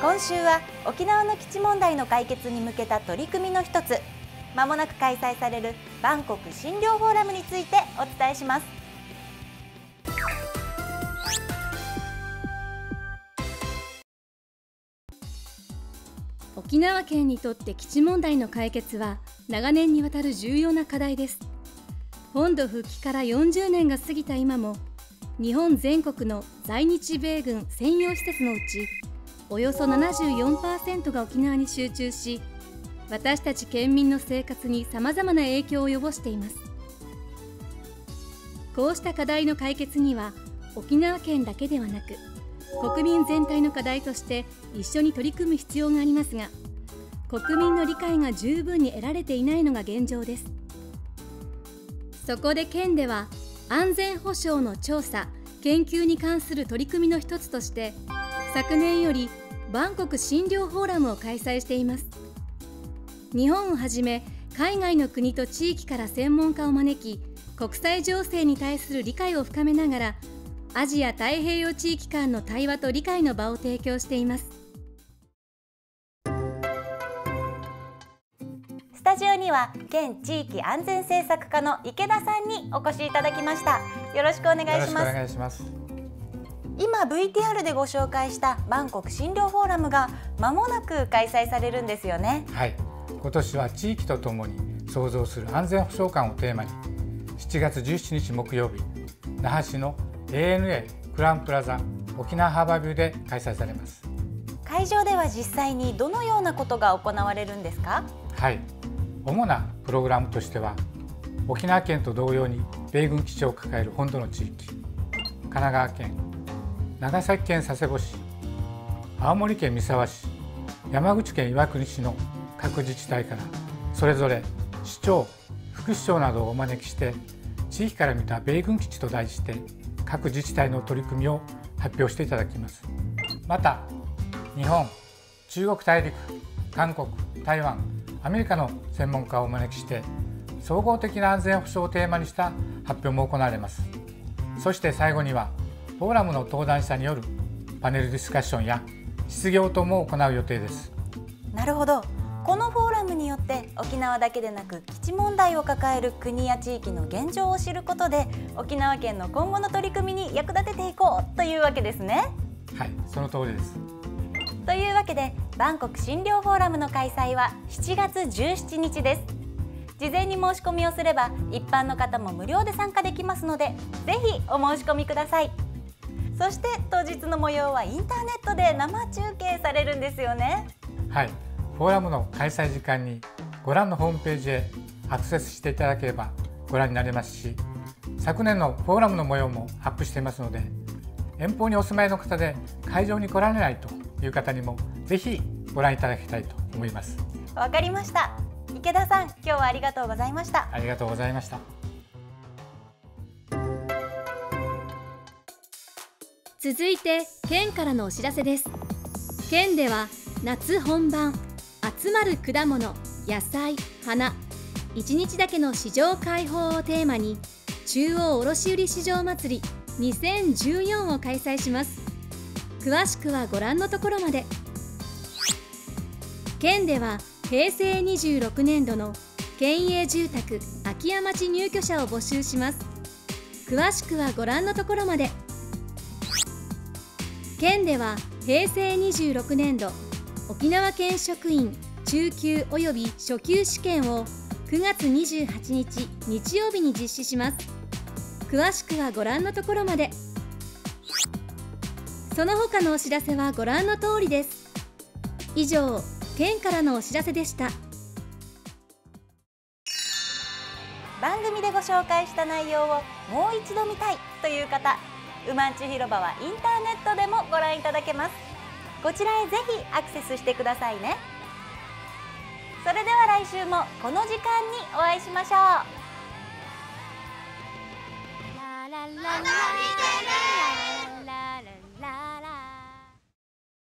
今週は沖縄の基地問題の解決に向けた取り組みの一つまもなく開催されるバンコク診療フォーラムについてお伝えします。沖縄県にとって基地問題の解決は長年にわたる重要な課題です。本土復帰から40年が過ぎた今も日本全国の在日米軍専用施設のうちおよそ74%が沖縄に集中し私たち県民の生活にさまざまな影響を及ぼしています。こうした課題の解決には沖縄県だけではなく国民全体の課題として一緒に取り組む必要がありますが国民の理解が十分に得られていないのが現状です。そこで県では安全保障の調査研究に関する取り組みの一つとして昨年よりバンコク診療フォーラムを開催しています。日本をはじめ海外の国と地域から専門家を招き国際情勢に対する理解を深めながらアジア太平洋地域間の対話と理解の場を提供しています。タジオには県地域安全政策課の池田さんにお越しいただきました。よろしくお願いします。お願いします。今 VTR でご紹介したバンコク診療フォーラムがまもなく開催されるんですよね。はい。今年は地域とともに創造する安全保障感をテーマに7月17日木曜日那覇市の ANA クランプラザ沖縄ハーバービューで開催されます。会場では実際にどのようなことが行われるんですか？はい主なプログラムとしては沖縄県と同様に米軍基地を抱える本土の地域神奈川県長崎県佐世保市青森県三沢市山口県岩国市の各自治体からそれぞれ市長副市長などをお招きして地域から見た米軍基地と題して各自治体の取り組みを発表していただきます。また日本中国大陸韓国台湾アメリカの専門家をお招きして総合的な安全保障をテーマにした発表も行われます。そして最後にはフォーラムの登壇者によるパネルディスカッションや質疑応答も行う予定です。なるほど。このフォーラムによって沖縄だけでなく基地問題を抱える国や地域の現状を知ることで沖縄県の今後の取り組みに役立てていこうというわけですね。はいその通りですというわけでバンコク診療フォーラムの開催は7月17日です。事前に申し込みをすれば一般の方も無料で参加できますのでぜひお申し込みください。そして当日の模様はインターネットで生中継されるんですよね。はい。フォーラムの開催時間にご覧のホームページへアクセスしていただければご覧になれますし昨年のフォーラムの模様もアップしていますので遠方にお住まいの方で会場に来られないという方にもぜひご覧いただきたいと思います。わかりました。池田さん今日はありがとうございました。ありがとうございました。続いて県からのお知らせです。県では夏本番集まる果物野菜花。1日だけの市場開放をテーマに中央卸売市場祭り2014を開催します詳しくはご覧のところまで。県では平成26年度の県営住宅空き家町入居者を募集します。詳しくはご覧のところまで。県では平成26年度沖縄県職員中級及び初級試験を9月28日日曜日に実施します。詳しくはご覧のところまで。その他のお知らせはご覧の通りです。以上県からのお知らせでした。番組でご紹介した内容をもう一度見たいという方うまんち広場はインターネットでもご覧いただけます。こちらへぜひアクセスしてくださいね。それでは来週もこの時間にお会いしましょう